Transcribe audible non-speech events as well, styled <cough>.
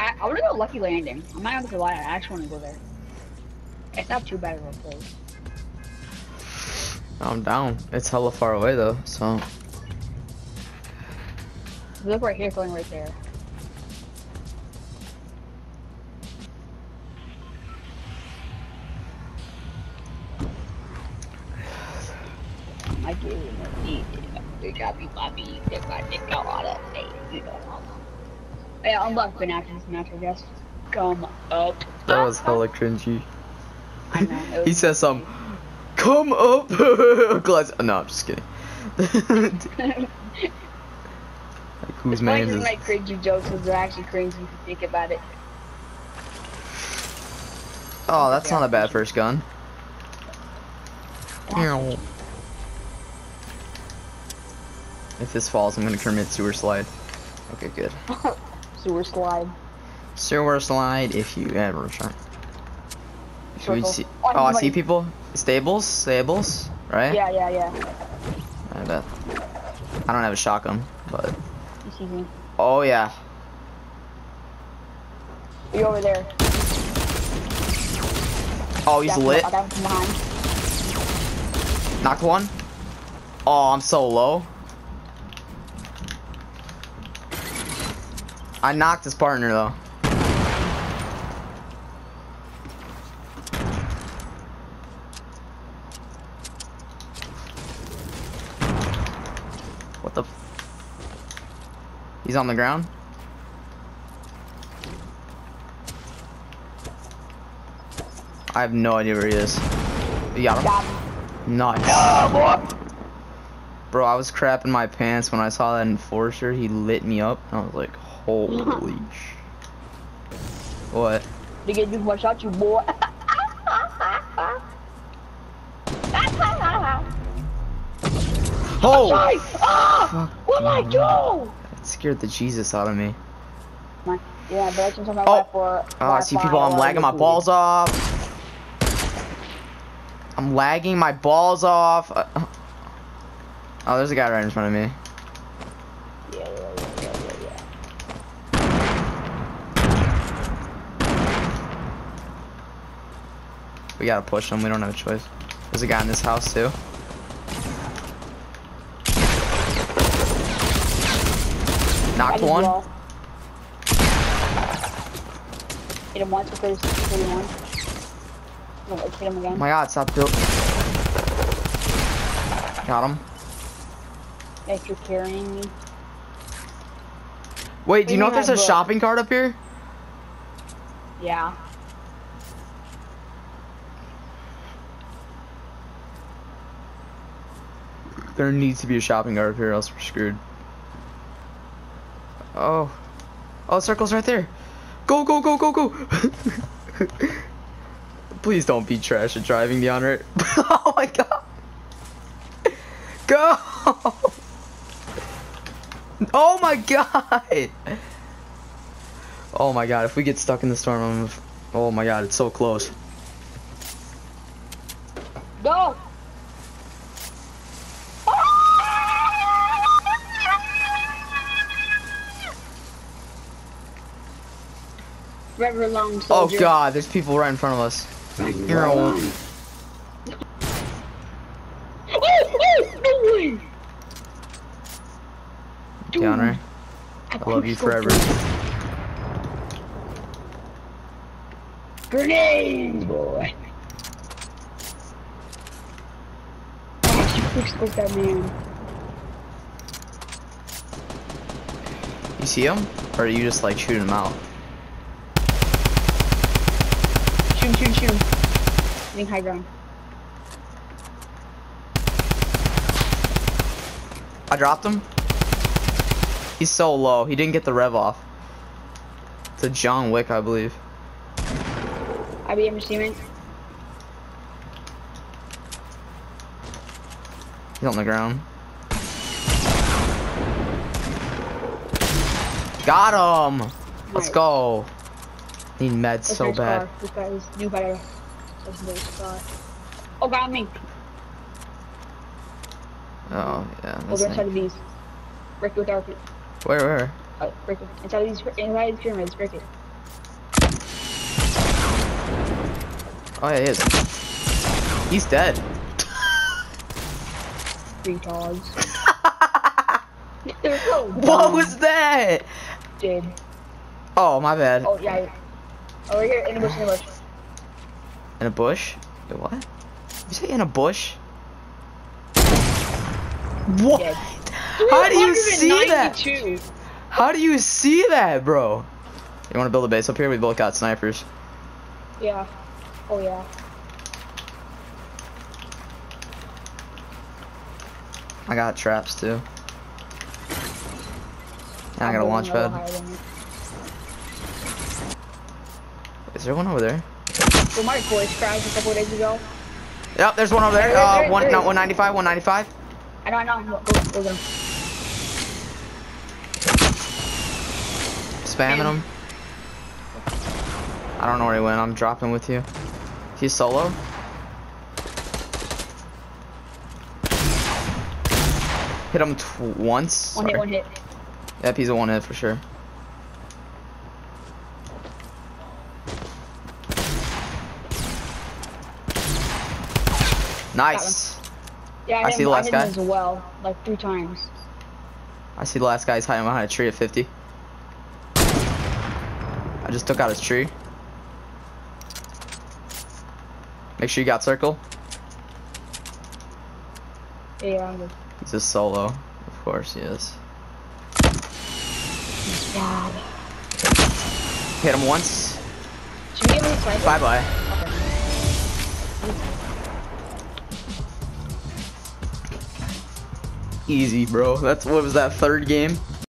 I, I wanna go Lucky Landing. I'm not gonna lie, I actually wanna go there. It's not too bad of a place. I'm down. It's hella far away though, so. Look right here, going right there. I gave him a need. They got me, Bobby. They got got all that thing. You know. Yeah, I'm lucky after this match, I guess. Come up. That was hella cringy. I know, it <laughs> he says some. Come up, <laughs> glass. No, I'm just kidding. <laughs> like, whose Why man just is? make cringy jokes because they're actually cringy if you think about it. Oh, that's not a bad first gun. If this falls, I'm gonna commit sewer slide. Okay, good. Sewer slide. Sewer slide if you ever try. Should we see? Oh, Oh, I see people. Stables, stables, right? Yeah, yeah, yeah. I bet. I don't have a shotgun, but oh yeah. You over there. Oh, he's lit. I got him. Knocked one. Oh, I'm so low. I knocked his partner though. What the? f- He's on the ground. I have no idea where he is. You got him. Nice. <gasps> Bro, I was crapping my pants when I saw that enforcer. He lit me up. And I was like, holy <laughs> sh. What? Get you one shot, you boy. <laughs> Oh! Ah! I you. do? That scared the Jesus out of me. Yeah, but I can my Oh. for. Oh, I see people. I'm lagging my balls off. I'm lagging my balls off. Uh, <laughs> Oh, there's a guy right in front of me. Yeah, yeah, yeah, yeah, yeah, yeah. We gotta push him. We don't have a choice. There's a guy in this house too. Knocked one. Hit him once because 31. No, let's hit him again. Oh my god, stop build. Got him. If you're carrying me. Wait, do you know if there's a shopping cart up here? Yeah. There needs to be a shopping cart here, else we're screwed. Oh. Oh, the circle's right there. Go, go, go, go, go. <laughs> Please don't be trash at driving, DeAndre. <laughs> oh my god. Go. <laughs> Oh my god. Oh my god, if we get stuck in the storm, I'm. Oh my god, it's so close. Go! Forever long Oh god, there's people right in front of us. You're a Oh, oh, no way! Dude, I love you forever. scoped. Grenades, boy. You quick that man. You see him? Or are you just like shooting him out? Shoot him, shoot him, shoot him. Getting high ground. I dropped him. He's so low. He didn't get the rev off. It's a John Wick, I believe. IBM receiving. He's on the ground. Got him! Let's go. Need meds so bad. New better. Oh, got me. Oh, yeah. Over inside of these. Rick without it. Where, where? Oh, Inside of these, inside of the pyramids, it. Oh, yeah, he is. He's dead. Retards. <laughs> what was that? Dead. Oh, my bad. Oh, yeah. Oh, here in a bush, in the bush. In a bush? Wait, what? You say in a bush? What? How do you see that? How do you see that, bro? You want to build a base up here? We both got snipers. Yeah. Oh yeah. I got traps too. And I got a launch a pad. Is there one over there? So my voice crashed a couple days ago. Yep, there's one over there. There, there, Uh, there, one, there. no, 195, 195. I know, I know. Go, go, go. Spamming him. I don't know where he went. I'm dropping with you. He's solo. Hit him once. One hit, one hit. Yep, he's a one hit for sure. Nice. Yeah, I hit see him, the last hit guy. as well, like three times. I see the last guy's hiding behind a tree at 50. I just took out his tree. Make sure you got circle. Yeah, I'm good. He's a solo. Of course he is. He's bad. Hit him once. Should we give him? Bye bye. Okay. Easy, bro. That's what was that third game?